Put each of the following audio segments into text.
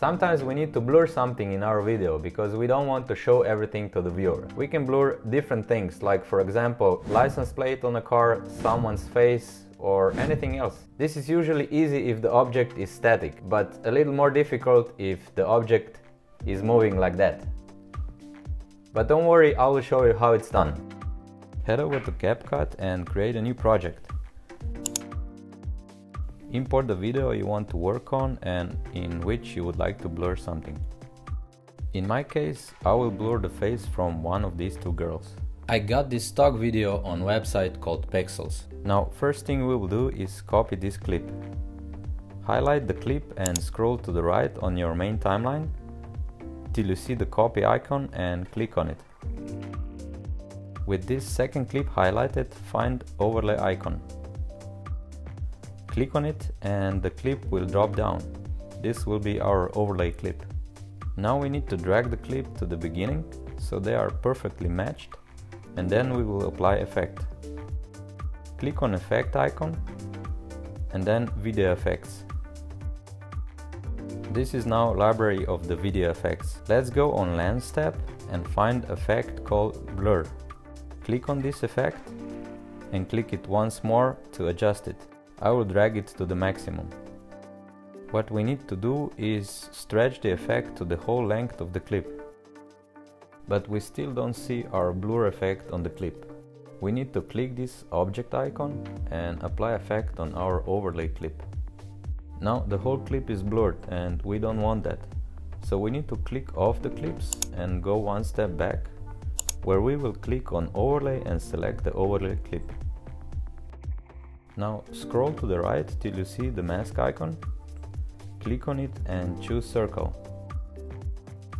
Sometimes we need to blur something in our video because we don't want to show everything to the viewer. We can blur different things like for example license plate on a car, someone's face or anything else. This is usually easy if the object is static, but a little more difficult if the object is moving like that. But don't worry, I will show you how it's done. Head over to CapCut and create a new project. Import the video you want to work on and in which you would like to blur something. In my case, I will blur the face from one of these two girls. I got this stock video on website called Pexels. Now first thing we will do is copy this clip. Highlight the clip and scroll to the right on your main timeline till you see the copy icon and click on it. With this second clip highlighted, find overlay icon. Click on it and the clip will drop down. This will be our overlay clip. Now we need to drag the clip to the beginning so they are perfectly matched and then we will apply effect. Click on effect icon and then video effects. This is now library of the video effects. Let's go on lens tab and find effect called blur. Click on this effect and click it once more to adjust it. I will drag it to the maximum. What we need to do is stretch the effect to the whole length of the clip. But we still don't see our blur effect on the clip. We need to click this object icon and apply effect on our overlay clip. Now the whole clip is blurred and we don't want that. So we need to click off the clips and go one step back where we will click on overlay and select the overlay clip. Now scroll to the right till you see the mask icon, click on it and choose circle.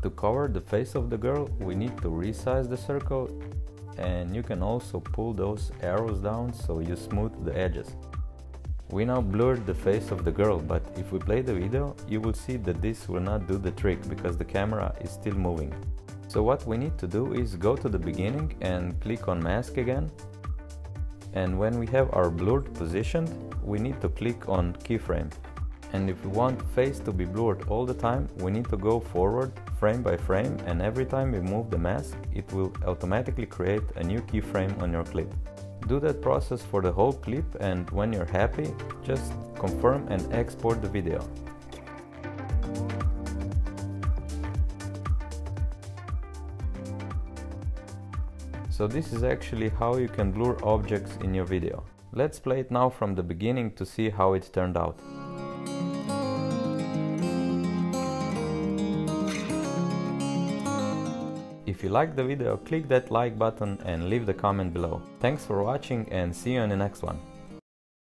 To cover the face of the girl we need to resize the circle and you can also pull those arrows down so you smooth the edges. We now blurred the face of the girl, but if we play the video, you will see that this will not do the trick because the camera is still moving. So what we need to do is go to the beginning and click on mask again and when we have our blurred positioned we need to click on keyframe and if we want face to be blurred all the time we need to go forward frame by frame and every time we move the mask it will automatically create a new keyframe on your clip. Do that process for the whole clip and when you're happy just confirm and export the video. So this is actually how you can blur objects in your video. Let's play it now from the beginning to see how it turned out. If you liked the video, click that like button and leave the comment below. Thanks for watching and see you in the next one.